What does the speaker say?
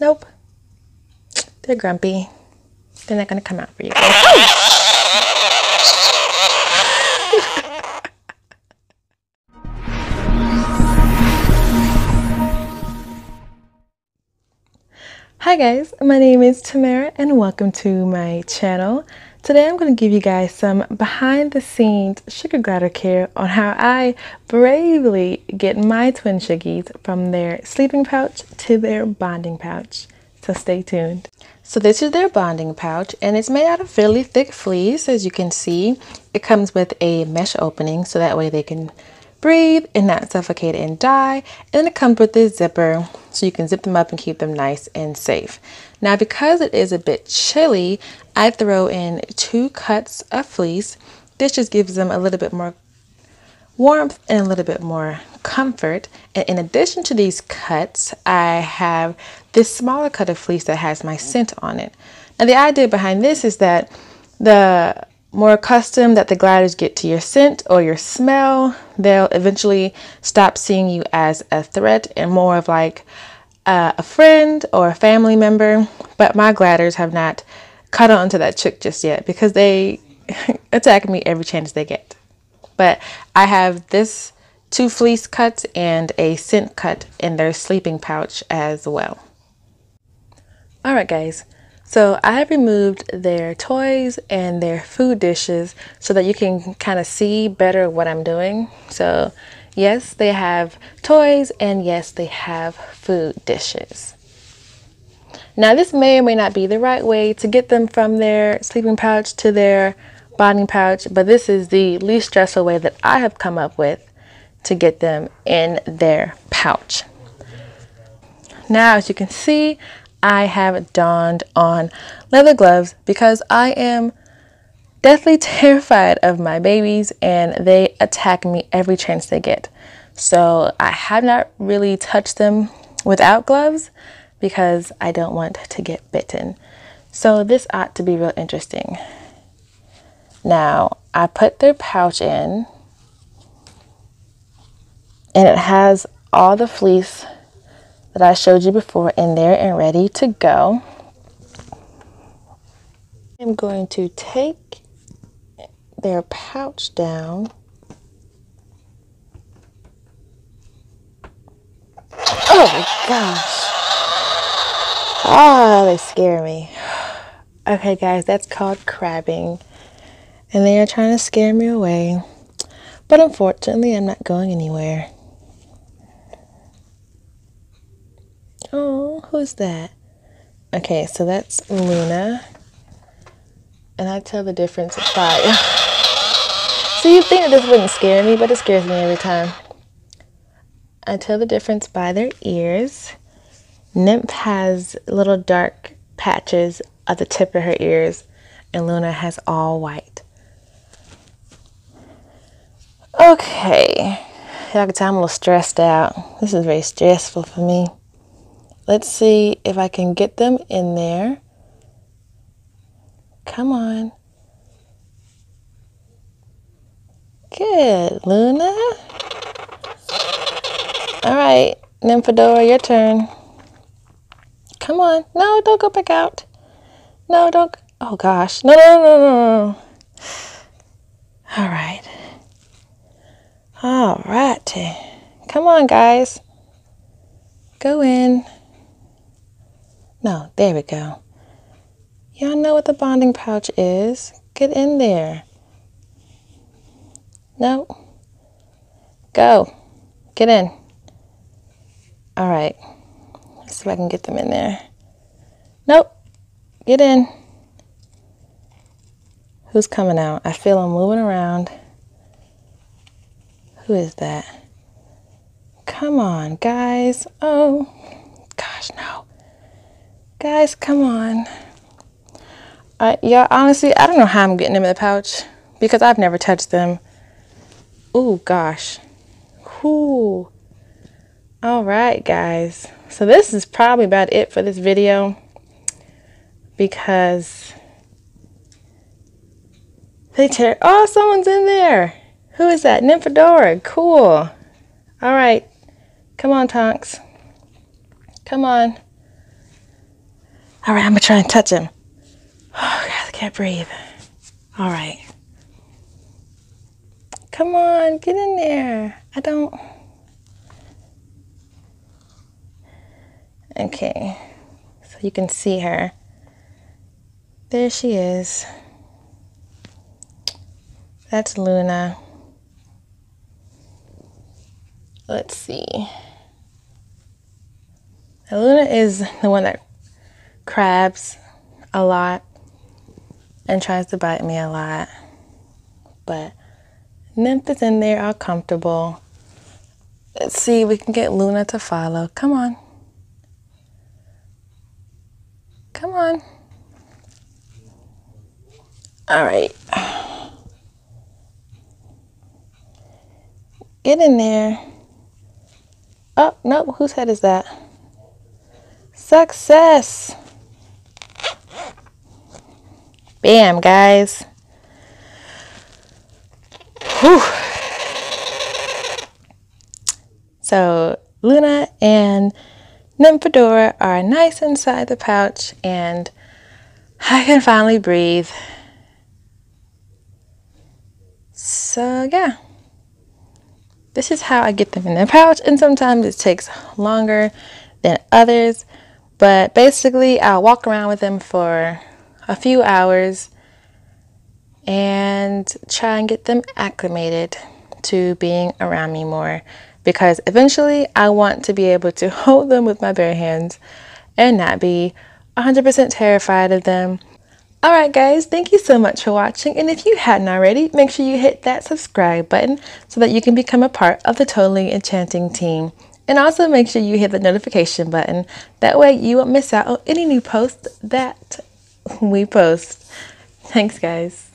Nope. They're grumpy. They're not going to come out for you. Hi guys, my name is Tamara and welcome to my channel. Today I'm going to give you guys some behind the scenes sugar glider care on how I bravely get my twin shuggies from their sleeping pouch to their bonding pouch. So stay tuned. So this is their bonding pouch and it's made out of fairly thick fleece as you can see. It comes with a mesh opening so that way they can breathe and not suffocate and die. And then it comes with this zipper so you can zip them up and keep them nice and safe. Now because it is a bit chilly, I throw in two cuts of fleece. This just gives them a little bit more warmth and a little bit more comfort. And in addition to these cuts, I have this smaller cut of fleece that has my scent on it. Now the idea behind this is that the more accustomed that the gliders get to your scent or your smell, they'll eventually stop seeing you as a threat and more of like uh, a friend or a family member. But my gliders have not caught on to that trick just yet because they attack me every chance they get. But I have this two fleece cuts and a scent cut in their sleeping pouch as well. All right, guys. So I have removed their toys and their food dishes so that you can kind of see better what I'm doing. So yes, they have toys and yes, they have food dishes. Now this may or may not be the right way to get them from their sleeping pouch to their bonding pouch, but this is the least stressful way that I have come up with to get them in their pouch. Now, as you can see, I have donned on leather gloves because I am deathly terrified of my babies and they attack me every chance they get. So I have not really touched them without gloves because I don't want to get bitten. So this ought to be real interesting. Now I put their pouch in and it has all the fleece that I showed you before in there and ready to go. I'm going to take their pouch down. Oh my gosh. Ah, they scare me. Okay, guys, that's called crabbing. And they are trying to scare me away. But unfortunately, I'm not going anywhere. Oh, who's that? Okay, so that's Luna. And I tell the difference by. so you think that this wouldn't scare me, but it scares me every time. I tell the difference by their ears. Nymph has little dark patches at the tip of her ears, and Luna has all white. Okay, y'all can tell I'm a little stressed out. This is very stressful for me. Let's see if I can get them in there. Come on. Good, Luna. All right, Nymphadora, your turn. Come on. No, don't go back out. No, don't. Oh, gosh. No, no, no, no, no. All right. All right. Come on, guys. Go in. No, there we go. Y'all know what the bonding pouch is. Get in there. No. Go. Get in. All right. See if I can get them in there. Nope. Get in. Who's coming out? I feel them moving around. Who is that? Come on, guys. Oh, gosh, no. Guys, come on. Uh, yeah, honestly, I don't know how I'm getting them in the pouch because I've never touched them. Oh, gosh. Cool. All right, guys. So this is probably about it for this video because they tear. Oh, someone's in there. Who is that? Nymphadora. Cool. All right. Come on, Tonks. Come on. All right, I'm gonna try and touch him. Oh, God, I can't breathe. All right. Come on, get in there. I don't. Okay, so you can see her. There she is. That's Luna. Let's see. Luna is the one that crabs a lot and tries to bite me a lot. But Nymph is in there all comfortable. Let's see, we can get Luna to follow. Come on. Come on. All right. Get in there. Oh, no, whose head is that? Success! Bam, guys. Whew. So, Luna and Nymphadora are nice inside the pouch, and I can finally breathe. So, yeah. This is how I get them in the pouch, and sometimes it takes longer than others. But basically, I'll walk around with them for a few hours and try and get them acclimated to being around me more because eventually I want to be able to hold them with my bare hands and not be 100% terrified of them. Alright guys, thank you so much for watching and if you hadn't already, make sure you hit that subscribe button so that you can become a part of the Totally Enchanting team. And also make sure you hit the notification button. That way you won't miss out on any new posts that we post. Thanks guys.